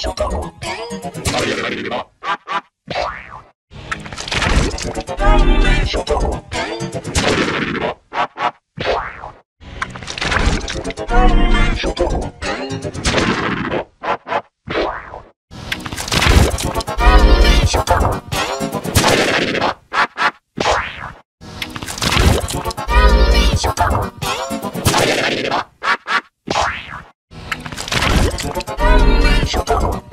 所だろう。あれやられれ。う。あれやられれ you。Shut up.